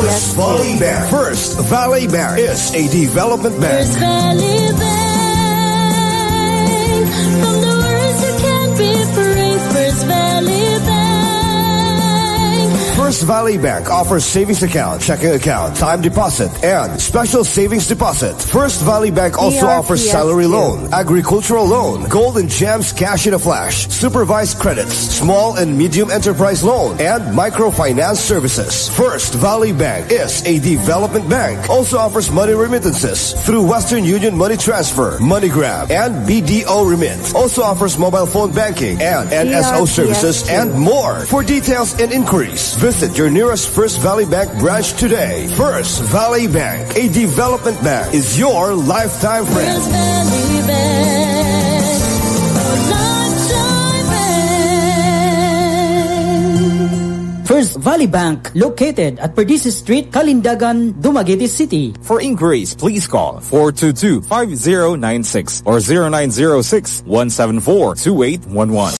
First Valley Bank. First Valley Bank is a development bank. First Valley Bank. First Valley Bank offers savings account, checking account, time deposit, and special savings deposit. First Valley Bank also offers salary loan, agricultural loan, gold and gems cash in a flash, supervised credits, small and medium enterprise loan, and microfinance services. First Valley Bank is a development bank. Also offers money remittances through Western Union Money Transfer, MoneyGram, and BDO Remit. Also offers mobile phone banking and NSO services and more. For details and inquiries, visit your nearest First Valley Bank branch today. First Valley Bank, a development bank, is your lifetime friend. First Valley Bank. First Valley Bank, located at Perdices Street, Calindagan, Dumaguete City. For inquiries, please call 422-5096 or 0906-174-2811.